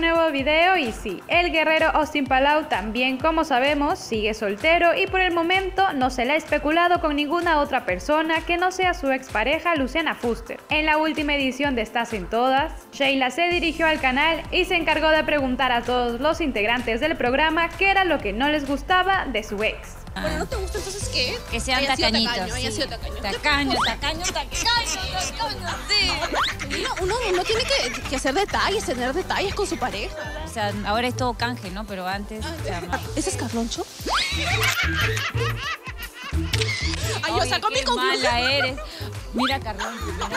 nuevo video y sí, el guerrero Austin Palau también como sabemos sigue soltero y por el momento no se le ha especulado con ninguna otra persona que no sea su expareja Luciana Fuster. En la última edición de Estás en Todas, Sheila se dirigió al canal y se encargó de preguntar a todos los integrantes del programa qué era lo que no les gustaba de su ex. Bueno, ¿no te gusta entonces qué? Que sean Haya sido tacañitos. tacaño, haya sí. sido tacaño. Tacaño, tacaño, tacaño, sí. Uno, uno, uno tiene que, que hacer detalles, tener detalles con su pareja. O sea, ahora es todo canje, ¿no? Pero antes, o sea, no. ¿Ese es Carloncho? Ay, yo saco mi conclusión. mala eres. Mira, Carlón, cómo-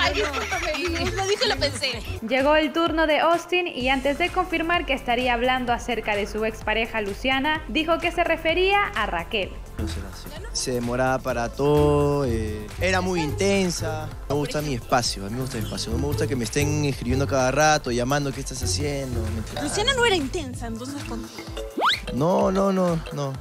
Ay, discúlpame, lo dije, lo pensé. Llegó el turno de Austin y antes de confirmar que estaría hablando acerca de su expareja Luciana, dijo que se refería a Raquel. No será así. Se demoraba para todo, eh, era muy intensa. Me gusta mi espacio, a mí me gusta mi espacio. No me gusta que me estén escribiendo cada rato, llamando, ¿qué estás haciendo? Luciana no era intensa, entonces con... No, no, no, no.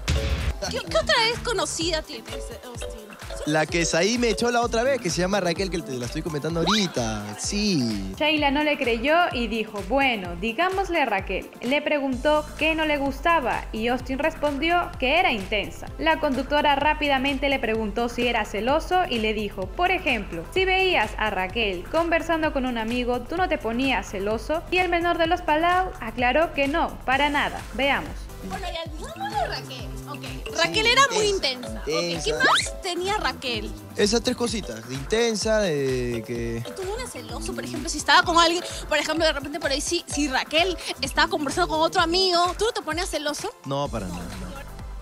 ¿Qué, qué otra vez conocida tienes, Austin? La que Saí me echó la otra vez, que se llama Raquel, que te la estoy comentando ahorita. Sí. Sheila no le creyó y dijo, bueno, digámosle a Raquel. Le preguntó qué no le gustaba y Austin respondió que era intensa. La conductora rápidamente le preguntó si era celoso y le dijo, por ejemplo, si veías a Raquel conversando con un amigo, ¿tú no te ponías celoso? Y el menor de los Palau aclaró que no, para nada. Veamos. Bueno, ya digamos de Raquel. Ok. Raquel era muy intensa. Ok, ¿Qué intensa. más tenía Raquel? Esas tres cositas, de intensa, de que... ¿Y tú no eres celoso, por ejemplo, si estaba con alguien, por ejemplo, de repente por ahí, si, si Raquel estaba conversando con otro amigo, ¿tú no te ponías celoso? No, para nada. no.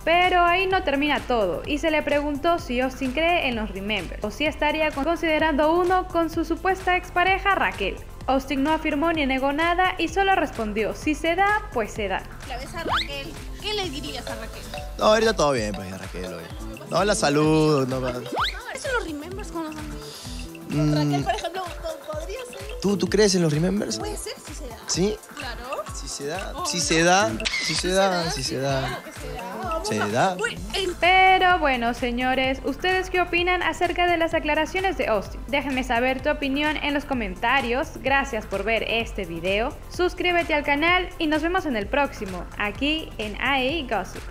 Pero ahí no termina todo y se le preguntó si Austin cree en los Remember o si estaría con- considerando uno con su supuesta expareja Raquel. Austin no afirmó ni negó nada y solo respondió, si se da, pues se da. La ves a Raquel, ¿qué le dirías a Raquel? No, ahorita todo bien, pues, Raquel, oye. No, la salud, no va. No, eso lo remembers con los amigos. Mm, Raquel, por ejemplo, po- podría ser. ¿tú, ¿Tú crees en los Remembers? Puede ser, si se da. ¿Sí? Claro. Si se da, si se da, si se da, si se da. Se da. En- Pero bueno, señores, ¿ustedes qué opinan acerca de las aclaraciones de Austin? Déjenme saber tu opinión en los comentarios. Gracias por ver este video. Suscríbete al canal y nos vemos en el próximo, aquí en AE Gossip.